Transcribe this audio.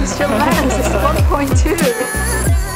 It's your man's, it's 1.2.